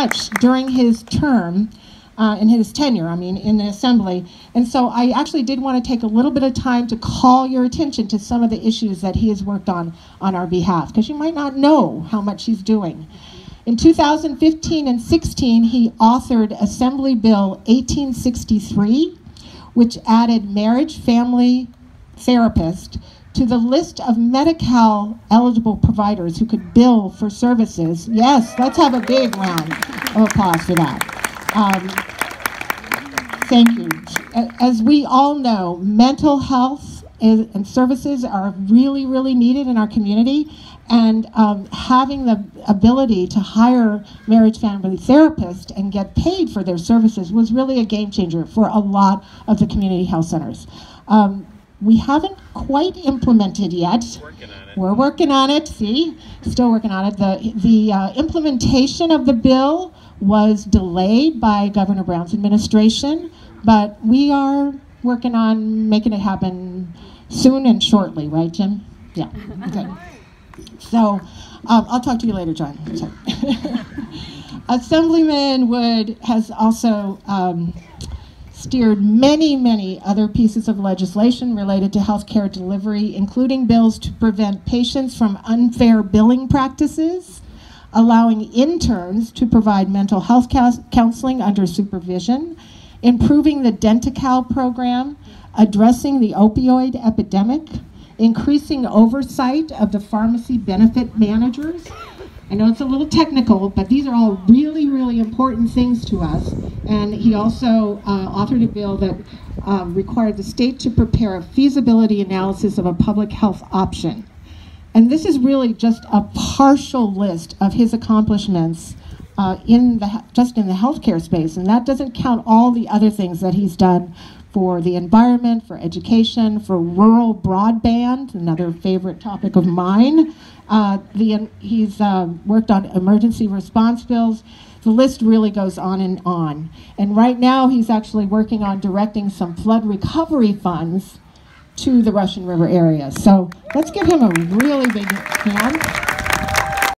much during his term, uh, in his tenure, I mean, in the assembly. And so I actually did want to take a little bit of time to call your attention to some of the issues that he has worked on on our behalf, because you might not know how much he's doing. In 2015 and 16, he authored Assembly Bill 1863, which added marriage family therapist to the list of Medi-Cal eligible providers who could bill for services. Yes, let's have a big round of applause for that. Um, thank you. As we all know, mental health is, and services are really, really needed in our community. And um, having the ability to hire marriage family therapists and get paid for their services was really a game changer for a lot of the community health centers. Um, we haven't quite implemented yet. Working We're working on it. See, still working on it. The the uh, implementation of the bill was delayed by Governor Brown's administration, but we are working on making it happen soon and shortly, right, Jim? Yeah. Okay. So um, I'll talk to you later, John. Assemblyman Wood has also um, steered many, many other pieces of legislation related to healthcare delivery, including bills to prevent patients from unfair billing practices, allowing interns to provide mental health counseling under supervision, improving the Denti-Cal program, addressing the opioid epidemic, increasing oversight of the pharmacy benefit managers. I know it's a little technical, but these are all really, really important things to us. And he also uh, authored a bill that um, required the state to prepare a feasibility analysis of a public health option. And this is really just a partial list of his accomplishments uh, in the just in the healthcare space, and that doesn't count all the other things that he's done for the environment, for education, for rural broadband, another favorite topic of mine. Uh, the, he's uh, worked on emergency response bills. The list really goes on and on. And right now, he's actually working on directing some flood recovery funds to the Russian River area. So let's give him a really big hand.